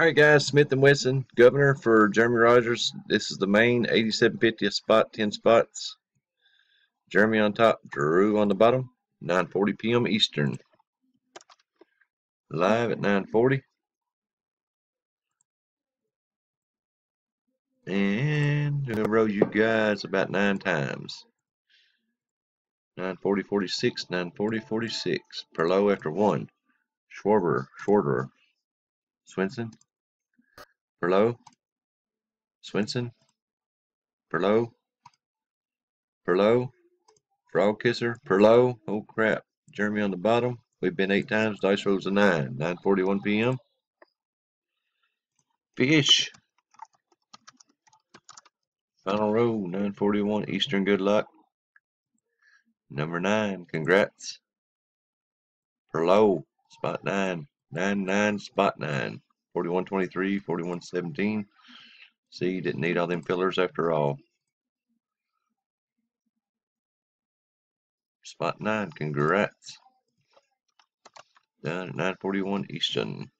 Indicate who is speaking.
Speaker 1: All right, guys, Smith and Wesson, governor for Jeremy Rogers. This is the main 8750 spot, 10 spots. Jeremy on top, Drew on the bottom, 9:40 p.m. Eastern. Live at 9:40. And gonna roll you guys about nine times. 940, 46, 940, 46. Perlow after one. Schwarber, Shorter. Swinson. Perlow. Swinson. Perlow. Perlow. Frog Kisser. Perlow. Oh crap. Jeremy on the bottom. We've been eight times. Dice rolls a nine. 9.41 p.m. Fish. Final row. 9.41 Eastern. Good luck. Number nine. Congrats. Perlow. Spot nine. Nine nine. Spot nine. 4123, 4117. See, didn't need all them fillers after all. Spot 9, congrats. Done at 941 Eastern.